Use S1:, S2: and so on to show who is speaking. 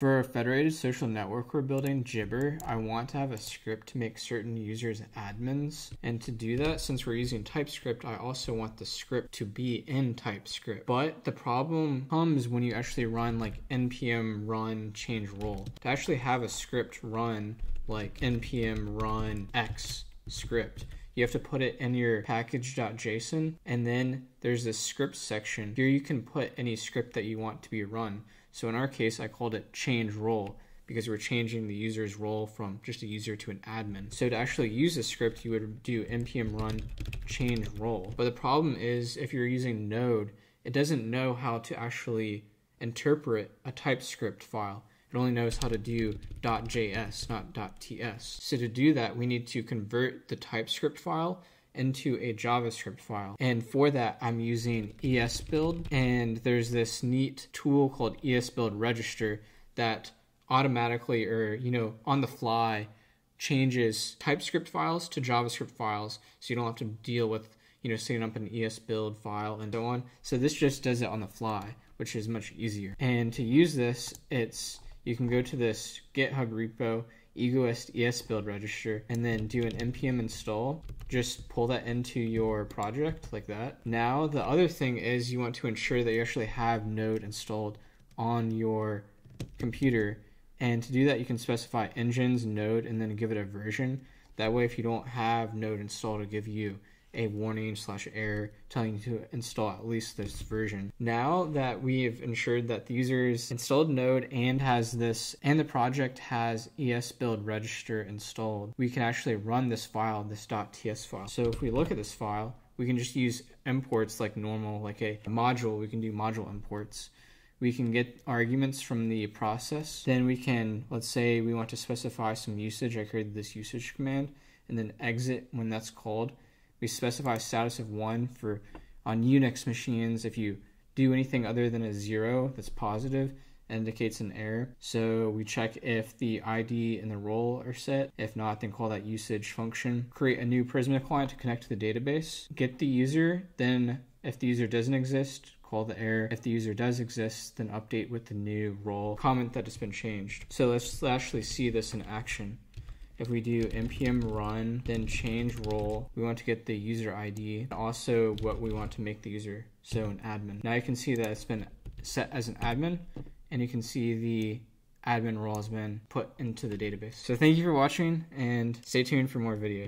S1: For a federated social network we're building, Gibber, I want to have a script to make certain users admins. And to do that, since we're using TypeScript, I also want the script to be in TypeScript. But the problem comes when you actually run like npm run change role. To actually have a script run like npm run x script, you have to put it in your package.json and then there's this script section. Here you can put any script that you want to be run. So in our case, I called it change role because we're changing the user's role from just a user to an admin. So to actually use this script, you would do npm run change role. But the problem is if you're using Node, it doesn't know how to actually interpret a TypeScript file. It only knows how to do .js, not .ts. So to do that, we need to convert the TypeScript file into a JavaScript file. And for that, I'm using esbuild. And there's this neat tool called esbuild register that automatically or, you know, on the fly changes TypeScript files to JavaScript files. So you don't have to deal with, you know, setting up an esbuild file and so on. So this just does it on the fly, which is much easier. And to use this, it's you can go to this GitHub repo egoist esbuild register and then do an npm install. Just pull that into your project like that. Now the other thing is you want to ensure that you actually have node installed on your computer. And to do that you can specify engines node and then give it a version. That way if you don't have node installed it'll give you a warning slash error telling you to install at least this version. Now that we've ensured that the user's installed node and has this and the project has esbuild register installed, we can actually run this file, this .ts file. So if we look at this file, we can just use imports like normal, like a module, we can do module imports. We can get arguments from the process. Then we can, let's say we want to specify some usage. I created this usage command and then exit when that's called we specify status of 1 for on Unix machines. If you do anything other than a 0 that's positive, indicates an error. So we check if the ID and the role are set. If not, then call that usage function. Create a new Prisma client to connect to the database. Get the user, then if the user doesn't exist, call the error. If the user does exist, then update with the new role. Comment that it's been changed. So let's actually see this in action. If we do npm run, then change role, we want to get the user ID, also what we want to make the user, so an admin. Now you can see that it's been set as an admin, and you can see the admin role has been put into the database. So thank you for watching, and stay tuned for more videos.